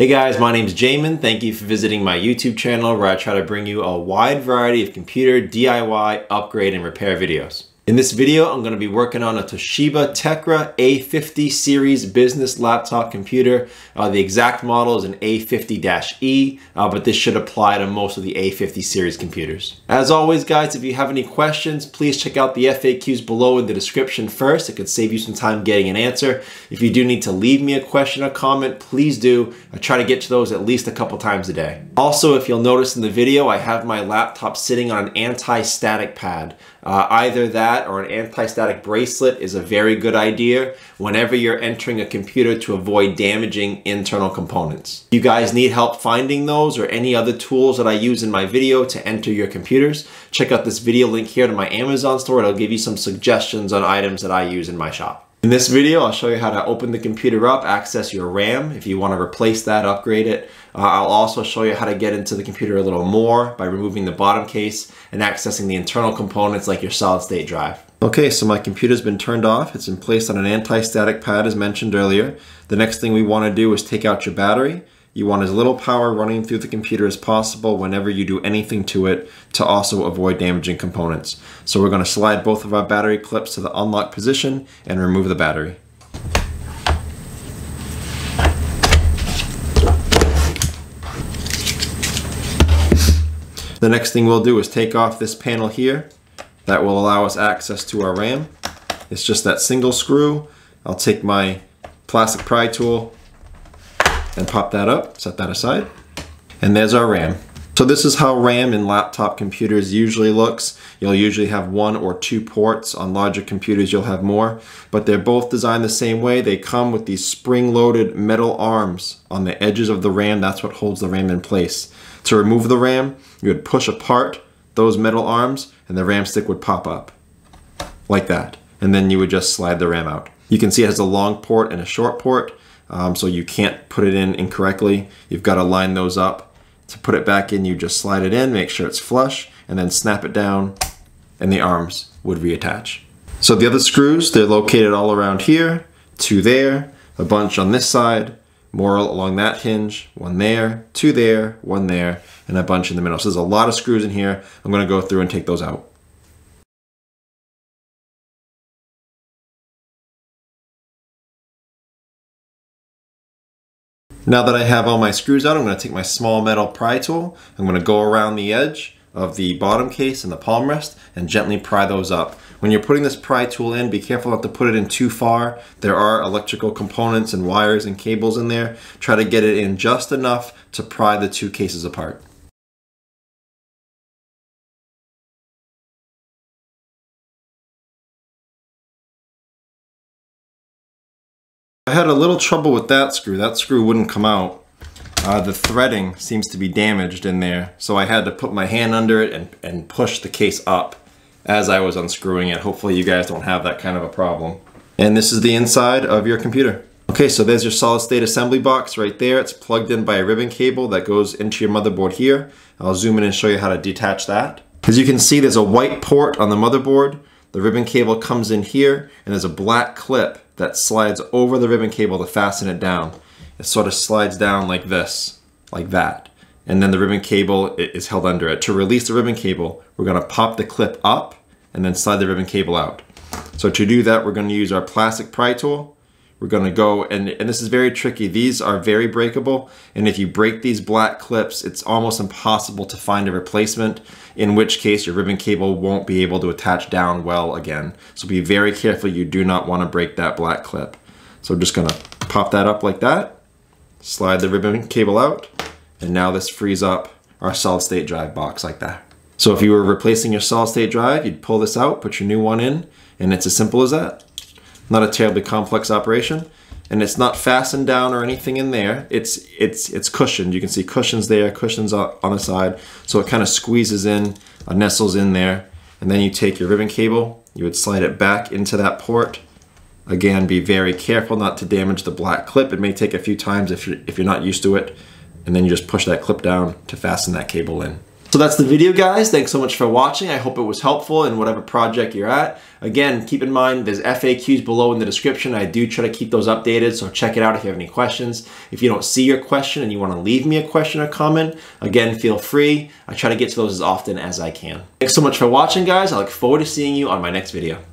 Hey guys, my name is Jamin. Thank you for visiting my YouTube channel where I try to bring you a wide variety of computer DIY, upgrade, and repair videos. In this video, I'm going to be working on a Toshiba Tecra A50 series business laptop computer. Uh, the exact model is an A50-E, uh, but this should apply to most of the A50 series computers. As always, guys, if you have any questions, please check out the FAQs below in the description first. It could save you some time getting an answer. If you do need to leave me a question or comment, please do. I try to get to those at least a couple times a day. Also, if you'll notice in the video, I have my laptop sitting on an anti-static pad. Uh, either that or an anti-static bracelet is a very good idea whenever you're entering a computer to avoid damaging internal components. If you guys need help finding those or any other tools that I use in my video to enter your computers, check out this video link here to my Amazon store. It'll give you some suggestions on items that I use in my shop. In this video, I'll show you how to open the computer up, access your RAM if you want to replace that, upgrade it. Uh, I'll also show you how to get into the computer a little more by removing the bottom case and accessing the internal components like your solid state drive. Okay, so my computer's been turned off. It's been placed on an anti-static pad as mentioned earlier. The next thing we want to do is take out your battery. You want as little power running through the computer as possible whenever you do anything to it to also avoid damaging components. So we're going to slide both of our battery clips to the unlock position and remove the battery. The next thing we'll do is take off this panel here. That will allow us access to our RAM. It's just that single screw. I'll take my plastic pry tool, and pop that up, set that aside. And there's our RAM. So this is how RAM in laptop computers usually looks. You'll usually have one or two ports. On larger computers you'll have more, but they're both designed the same way. They come with these spring-loaded metal arms on the edges of the RAM. That's what holds the RAM in place. To remove the RAM, you would push apart those metal arms and the RAM stick would pop up like that. And then you would just slide the RAM out. You can see it has a long port and a short port um, so you can't put it in incorrectly. You've got to line those up. To put it back in, you just slide it in, make sure it's flush, and then snap it down, and the arms would reattach. So the other screws, they're located all around here, two there, a bunch on this side, more along that hinge, one there, two there, one there, and a bunch in the middle. So there's a lot of screws in here. I'm gonna go through and take those out. Now that I have all my screws out, I'm going to take my small metal pry tool. I'm going to go around the edge of the bottom case and the palm rest and gently pry those up. When you're putting this pry tool in, be careful not to put it in too far. There are electrical components and wires and cables in there. Try to get it in just enough to pry the two cases apart. I had a little trouble with that screw. That screw wouldn't come out. Uh, the threading seems to be damaged in there, so I had to put my hand under it and, and push the case up as I was unscrewing it. Hopefully you guys don't have that kind of a problem. And this is the inside of your computer. Okay, so there's your solid state assembly box right there. It's plugged in by a ribbon cable that goes into your motherboard here. I'll zoom in and show you how to detach that. As you can see, there's a white port on the motherboard. The ribbon cable comes in here and there's a black clip that slides over the ribbon cable to fasten it down. It sort of slides down like this, like that. And then the ribbon cable is held under it. To release the ribbon cable, we're gonna pop the clip up and then slide the ribbon cable out. So to do that, we're gonna use our plastic pry tool we're gonna go, and, and this is very tricky. These are very breakable, and if you break these black clips, it's almost impossible to find a replacement, in which case your ribbon cable won't be able to attach down well again. So be very careful, you do not wanna break that black clip. So I'm just gonna pop that up like that, slide the ribbon cable out, and now this frees up our solid state drive box like that. So if you were replacing your solid state drive, you'd pull this out, put your new one in, and it's as simple as that. Not a terribly complex operation. And it's not fastened down or anything in there. It's it's it's cushioned. You can see cushions there, cushions on the side. So it kind of squeezes in, uh, nestles in there. And then you take your ribbon cable, you would slide it back into that port. Again, be very careful not to damage the black clip. It may take a few times if you're, if you're not used to it. And then you just push that clip down to fasten that cable in. So that's the video guys. Thanks so much for watching. I hope it was helpful in whatever project you're at. Again, keep in mind there's FAQs below in the description. I do try to keep those updated, so check it out if you have any questions. If you don't see your question and you want to leave me a question or comment, again, feel free. I try to get to those as often as I can. Thanks so much for watching guys. I look forward to seeing you on my next video.